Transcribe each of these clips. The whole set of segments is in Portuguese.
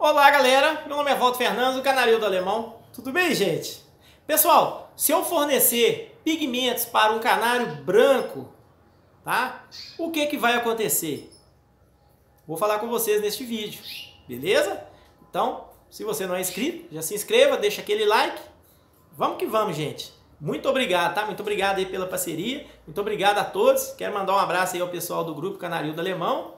Olá galera, meu nome é Walter Fernandes, do Canarinho do Alemão. Tudo bem, gente? Pessoal, se eu fornecer pigmentos para um canário branco, tá? O que que vai acontecer? Vou falar com vocês neste vídeo, beleza? Então, se você não é inscrito, já se inscreva, deixa aquele like. Vamos que vamos, gente. Muito obrigado, tá? Muito obrigado aí pela parceria. Muito obrigado a todos. Quero mandar um abraço aí ao pessoal do grupo Canarinho do Alemão.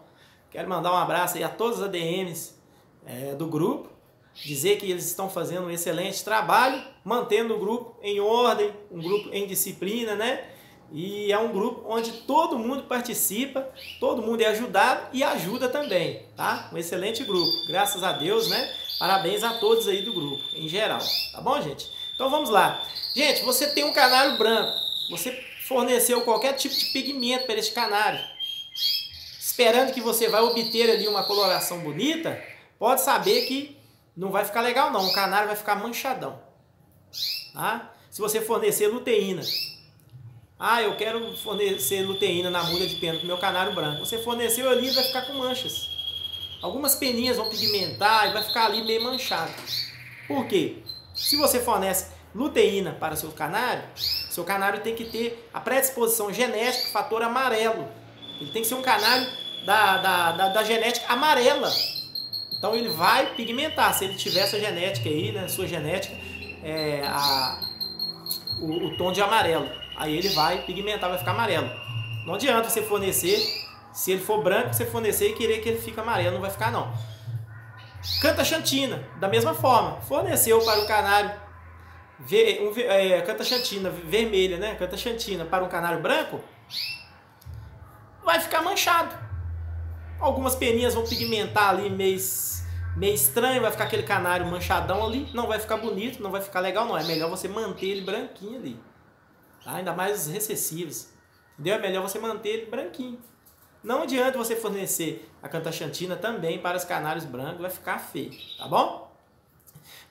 Quero mandar um abraço aí a todos os ADMs é, do grupo, dizer que eles estão fazendo um excelente trabalho, mantendo o grupo em ordem, um grupo em disciplina, né? E é um grupo onde todo mundo participa, todo mundo é ajudado e ajuda também, tá? Um excelente grupo, graças a Deus, né? Parabéns a todos aí do grupo, em geral, tá bom, gente? Então vamos lá. Gente, você tem um canário branco, você forneceu qualquer tipo de pigmento para este canário, esperando que você vai obter ali uma coloração bonita, pode saber que não vai ficar legal não, o canário vai ficar manchadão. Tá? Se você fornecer luteína, ah, eu quero fornecer luteína na muda de pena do meu canário branco. Você forneceu ali vai ficar com manchas. Algumas peninhas vão pigmentar e vai ficar ali meio manchado. Por quê? Se você fornece luteína para o seu canário, seu canário tem que ter a predisposição genética, fator amarelo. Ele tem que ser um canário da, da, da, da genética amarela. Então ele vai pigmentar, se ele tiver essa genética aí, né, sua genética, é, a, o, o, tom de amarelo. Aí ele vai pigmentar, vai ficar amarelo. Não adianta você fornecer, se ele for branco, você fornecer e querer que ele fique amarelo, não vai ficar não. Canta chantina, da mesma forma, forneceu para o canário ver, um, é, canta chantina vermelha, né? Canta chantina para um canário branco, vai ficar manchado Algumas peninhas vão pigmentar ali meio, meio estranho, vai ficar aquele canário manchadão ali. Não vai ficar bonito, não vai ficar legal não. É melhor você manter ele branquinho ali. Tá? Ainda mais os recessivos. Entendeu? É melhor você manter ele branquinho. Não adianta você fornecer a cantachantina também para os canários brancos, vai ficar feio, tá bom?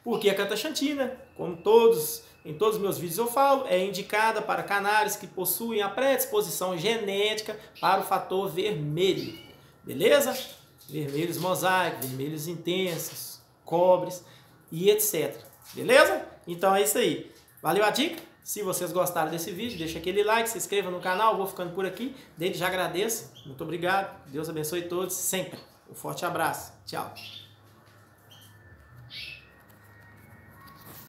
Porque a cantachantina, como todos, em todos os meus vídeos eu falo, é indicada para canários que possuem a predisposição genética para o fator vermelho. Beleza? Vermelhos mosaicos, vermelhos intensos, cobres e etc. Beleza? Então é isso aí. Valeu a dica? Se vocês gostaram desse vídeo, deixa aquele like, se inscreva no canal, vou ficando por aqui. Desde já agradeço. Muito obrigado. Deus abençoe todos sempre. Um forte abraço. Tchau.